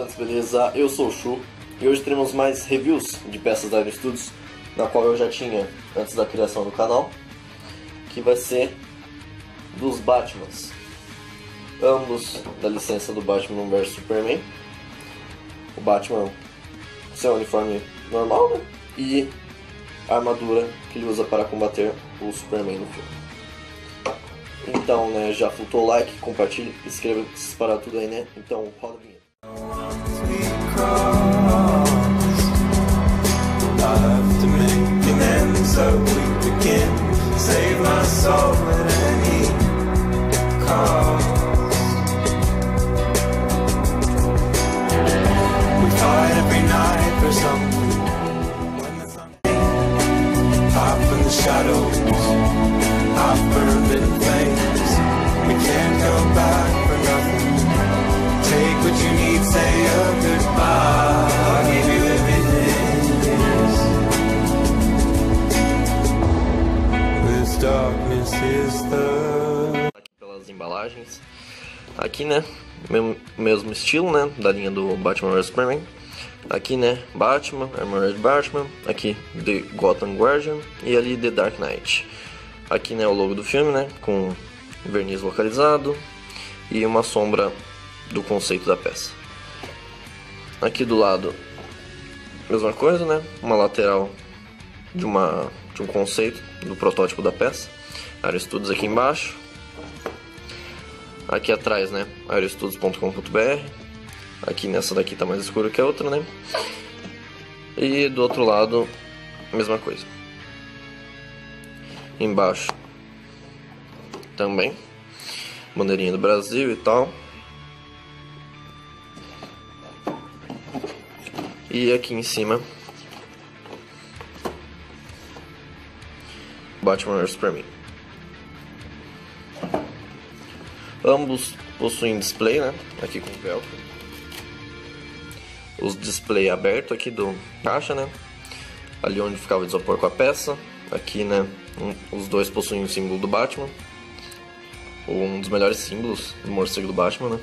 Mutantes, beleza? Eu sou o Shu e hoje teremos mais reviews de peças da Iron Studios, na qual eu já tinha antes da criação do canal, que vai ser dos Batmans, ambos da licença do Batman vs Superman. O Batman seu uniforme normal, né? E a armadura que ele usa para combater o Superman no filme. Então, né, já flutou o like, compartilhe, inscreva, se para tudo aí, né? Então, roda a vinheta. Love to make an end so we begin. Save my soul at any cost. We fight every night for something. Embalagens. Aqui, né, mesmo, estilo, né, da linha do Batman vs Superman. Aqui, né, Batman, Armored Batman. Aqui, The Gotham Guardian. E ali, The Dark Knight. Aqui, né, o logo do filme, né, com verniz localizado. E uma sombra do conceito da peça. Aqui do lado, mesma coisa, né? Uma lateral de, uma, de um conceito do protótipo da peça. Aerostudios aqui embaixo. Aqui atrás, né? aerostudios.com.br. Aqui nessa daqui tá mais escuro que a outra, né? E do outro lado, mesma coisa. Embaixo também. Bandeirinha do Brasil e tal. E aqui em cima Batman vs Superman. Ambos possuem display, né? Aqui com velcro. Os display aberto aqui do caixa, né? Ali onde ficava o isopor com a peça. Aqui, né? Um, os dois possuem o símbolo do Batman. Um dos melhores símbolos do morcego do Batman, né?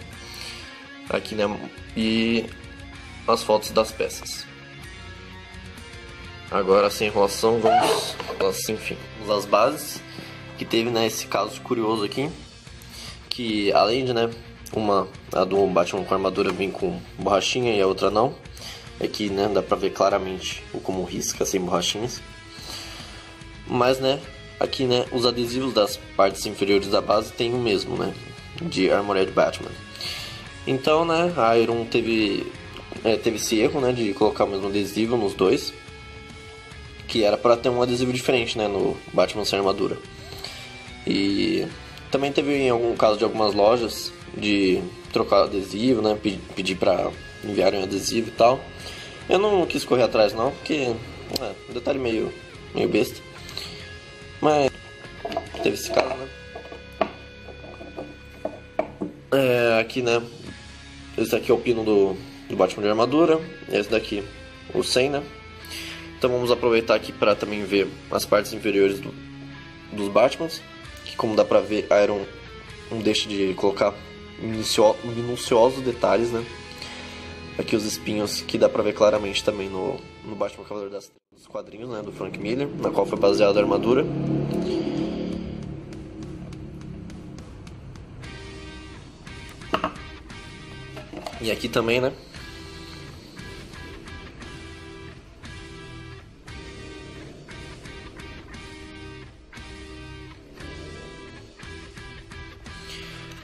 Aqui, né? E as fotos das peças. Agora sem enrolação, vamos assim, enfim, vamos às bases que teve né, esse caso curioso aqui, que além de né, uma a do Batman com armadura vem com borrachinha e a outra não, é que né, dá pra ver claramente o como risca sem borrachinhas. Mas né, aqui né, os adesivos das partes inferiores da base tem o mesmo, né, de Armored Batman. Então, né, a Iron teve é, teve esse erro, né, de colocar o mesmo adesivo nos dois, que era para ter um adesivo diferente, né, no Batman sem armadura. E também teve em algum caso de algumas lojas de trocar adesivo, né, pedir para enviarem um adesivo e tal. Eu não quis correr atrás não, porque é um detalhe meio meio besta. Mas teve esse caso, né? É, aqui, né? Esse aqui é o pino do, do Batman de armadura. Esse daqui, o 100, né? Então vamos aproveitar aqui para também ver as partes inferiores do, dos Batmans. Que como dá pra ver, Iron não deixa de colocar minucio, minuciosos detalhes, né? Aqui os espinhos que dá pra ver claramente também no, no Batman Cavaleiro das dos quadrinhos, né? Do Frank Miller, na qual foi baseada a armadura. E aqui também, né?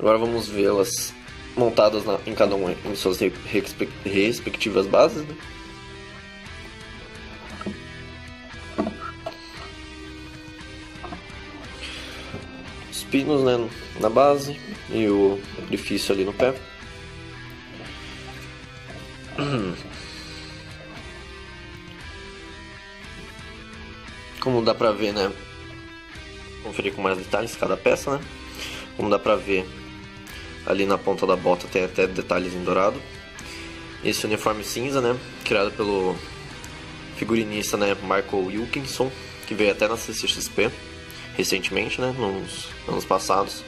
Agora vamos vê-las montadas na, em cada uma em suas re, respe, respectivas bases. Né? Os pinos né, na base e o orifício ali no pé. Como dá pra ver, né? Conferir com mais detalhes cada peça, né? Como dá pra ver, ali na ponta da bota tem até detalhes em dourado. Esse uniforme cinza, né? Criado pelo figurinista, né? Marco Wilkinson, que veio até na CCXP recentemente, né? Nos anos passados.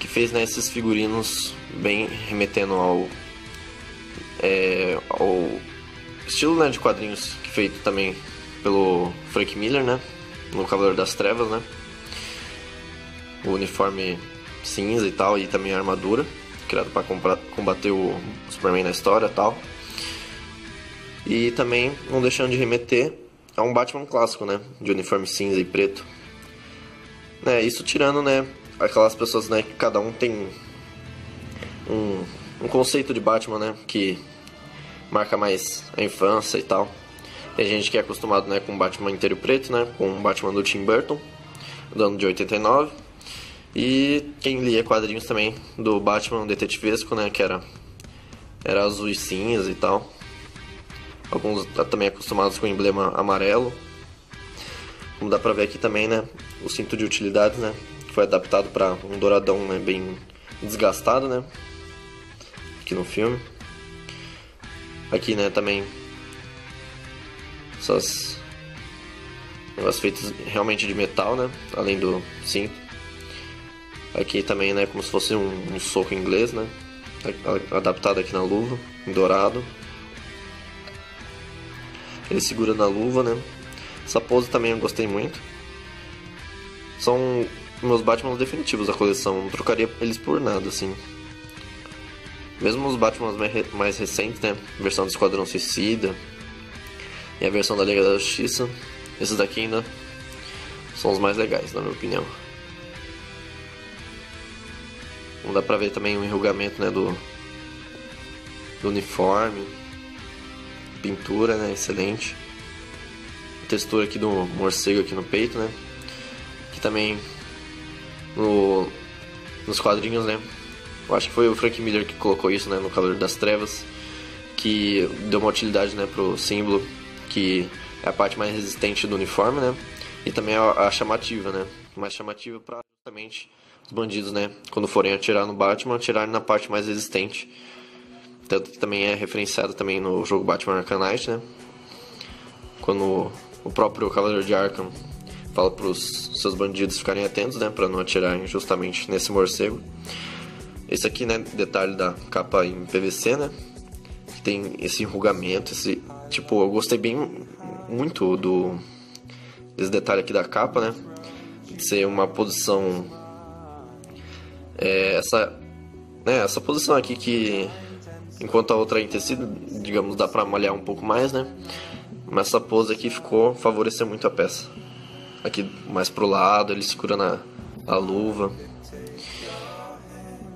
Que fez né, esses figurinos bem remetendo ao é o estilo né, de quadrinhos feito também pelo Frank Miller, né? No Cavaleiro das Trevas, né? O uniforme cinza e tal, e também a armadura, criado para combater o Superman na história e tal. E também não deixando de remeter a um Batman clássico, né? De uniforme cinza e preto. Né, isso tirando, né? Aquelas pessoas, né? Que cada um tem um, um conceito de Batman, né? Que marca mais a infância e tal. Tem gente que é acostumado né, com Batman inteiro preto, né? Com o Batman do Tim Burton, do ano de 89. E quem lia quadrinhos também do Batman Detetivesco, né? Que era, era azul e cinza e tal. Alguns também acostumados com o emblema amarelo. Como dá pra ver aqui também, né? O cinto de utilidade, né? Foi adaptado para um douradão né, bem desgastado, né? Aqui no filme. Aqui, né, também essas negócios feitos realmente de metal, né? Além do cinto. Aqui também, né, como se fosse um, um soco inglês, né? Adaptado aqui na luva, em dourado. Ele segura na luva, né? Essa pose também eu gostei muito. São meus Batman definitivos da coleção. Não trocaria eles por nada, assim. Mesmo os Batman mais recentes, né? Versão do Esquadrão Suicida e a versão da Liga da Justiça, esses daqui ainda são os mais legais, na minha opinião. Dá pra ver também o enrugamento né, do, do uniforme, pintura, né? Excelente. Textura aqui do morcego aqui no peito, né? Que também no, nos quadrinhos, né? Eu acho que foi o Frank Miller que colocou isso né, no Calor das Trevas, que deu uma utilidade né, pro símbolo, que é a parte mais resistente do uniforme, né? E também a, a chamativa, né? Mais chamativa para justamente os bandidos, né? Quando forem atirar no Batman, atirarem na parte mais resistente. Tanto que também é referenciado também no jogo Batman Arkham né? Quando o próprio Cavaleiro de Arkham fala para os seus bandidos ficarem atentos, né? Para não atirarem justamente nesse morcego. Esse aqui, né, detalhe da capa em PVC, né? Que tem esse enrugamento, esse tipo, eu gostei bem muito do desse detalhe aqui da capa, né? De ser uma posição é, essa né, essa posição aqui que enquanto a outra é em tecido, digamos, dá para malhar um pouco mais, né? Mas essa pose aqui ficou favoreceu muito a peça. Aqui mais pro lado, ele segurando a, a luva.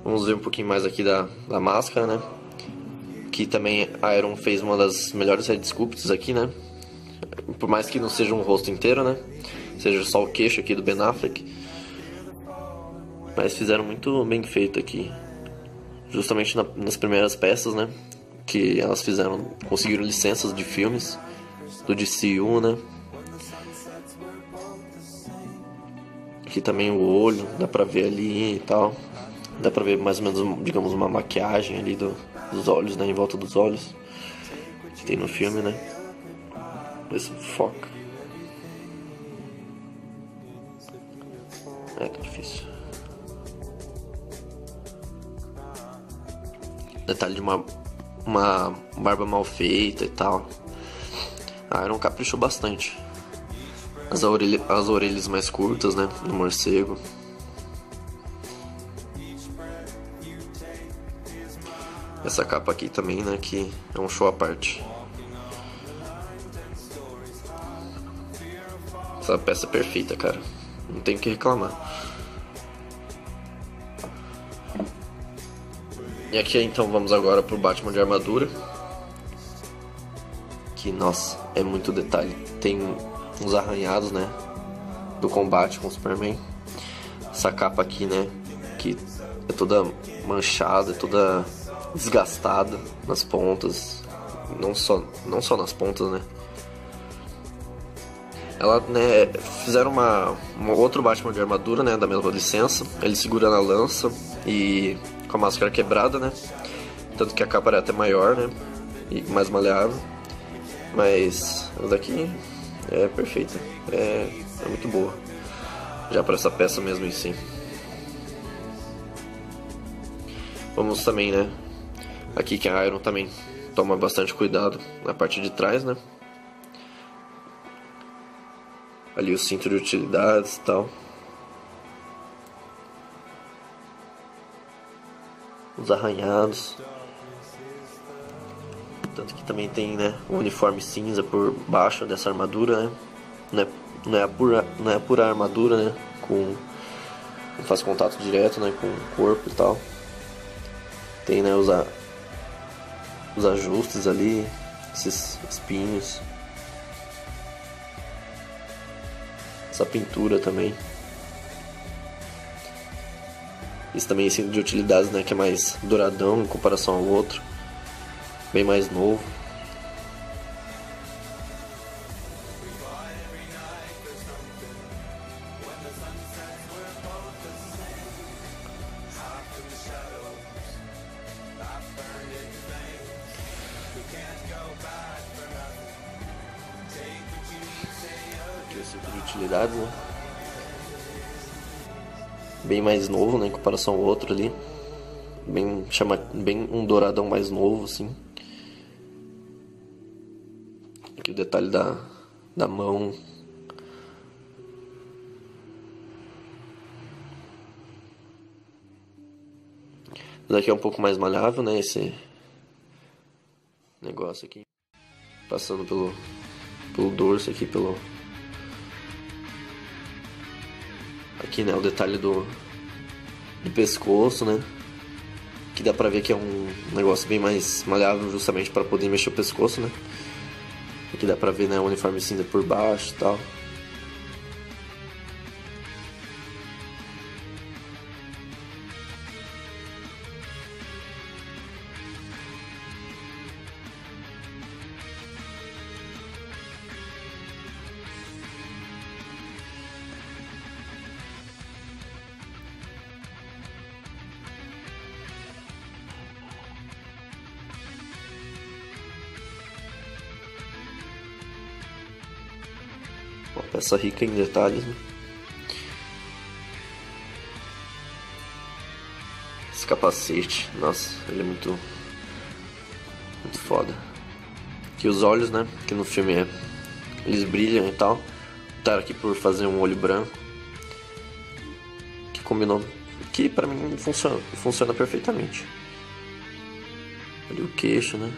Vamos ver um pouquinho mais aqui da, da máscara, né? Que também a Iron fez uma das melhores head sculpts aqui, né? Por mais que não seja um rosto inteiro, né? Seja só o queixo aqui do Ben Affleck. Mas fizeram muito bem feito aqui. Justamente na, nas primeiras peças, né? Que elas fizeram, conseguiram licenças de filmes do DCU, né? Aqui também o olho, dá pra ver ali e tal. Dá pra ver mais ou menos, digamos, uma maquiagem ali do, dos olhos, né? Em volta dos olhos. Que tem no filme, né? Esse foca. É, tá difícil. Detalhe de uma, uma barba mal feita e tal. A Iron caprichou bastante. As, orelha, as orelhas mais curtas, né? Do morcego. Essa capa aqui também, né? Que é um show à parte. Essa peça é perfeita, cara. Não tem o que reclamar. E aqui então vamos agora pro Batman de armadura. Que nossa, é muito detalhe. Tem uns arranhados, né? Do combate com o Superman. Essa capa aqui, né? Que é toda manchada, é toda desgastada nas pontas, não só, não só nas pontas, né? Ela, né, fizeram uma, uma outro Batman de armadura, né, da mesma licença. Ele segura na lança e com a máscara quebrada, né? Tanto que a capa era até maior, né? E mais maleável. Mas essa daqui é perfeita. É, é muito boa. Já para essa peça mesmo em si. Vamos também, né? Aqui que a Iron também toma bastante cuidado na parte de trás, né? Ali o cinto de utilidades e tal. Os arranhados. Tanto que também tem né, o uniforme cinza por baixo dessa armadura, né? Não é, não é, a, pura, não é pura armadura, né? Com, faz contato direto né, com o corpo e tal. Tem né, os, a, os ajustes ali, esses espinhos. Essa pintura também. Isso também é de utilidades, né, que é mais douradão em comparação ao outro bem mais novo. Mais novo, né, em comparação ao outro ali. Bem, chama, bem um douradão mais novo, assim. Aqui o detalhe da, da mão. Daqui é um pouco mais malhável, né? Esse negócio aqui. Passando pelo, pelo dorso aqui, pelo... Aqui, né? O detalhe do, do pescoço, né? Que dá pra ver que é um negócio bem mais malhável justamente para poder mexer o pescoço, né? Aqui dá pra ver né, o uniforme cinza por baixo e tal. Peça rica em detalhes. Né? Esse capacete, nossa, ele é muito. Muito foda. Aqui os olhos, né? Que no filme é. Eles brilham e tal. Optaram aqui por fazer um olho branco. Que combinou. Que pra mim funciona. Funciona perfeitamente. Ali o queixo, né?